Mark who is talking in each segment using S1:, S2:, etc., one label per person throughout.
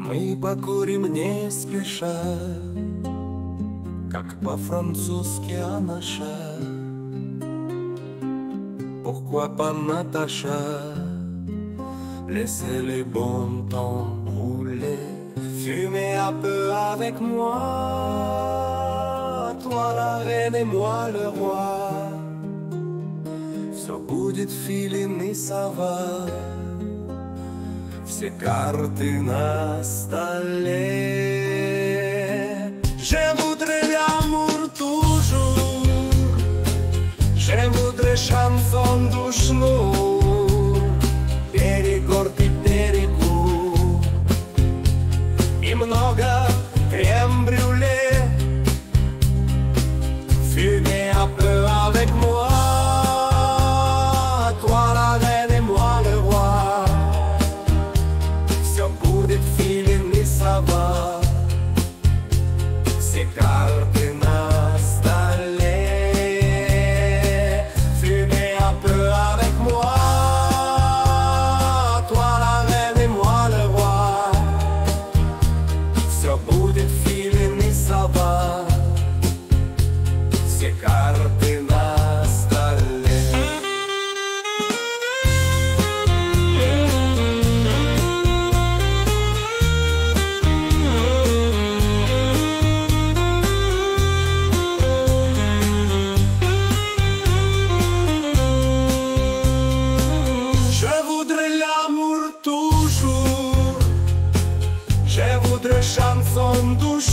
S1: Мы покурим не спеша, Как по-французски Анаша. Pourquoi pas Natacha Laissez les bons temps rouler Fumez un peu avec moi Toi la reine et moi le roi Все будет филин и сова все карты на столе. Же мудре муртужу, же мудре шансон душну.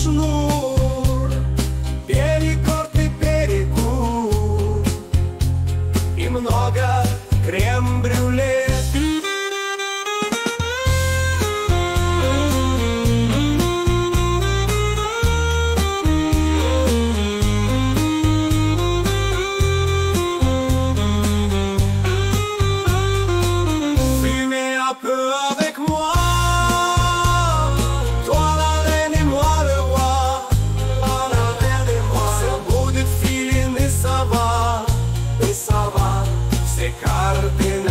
S1: шнур Перекор ты перекур. И много крем-брюле secarte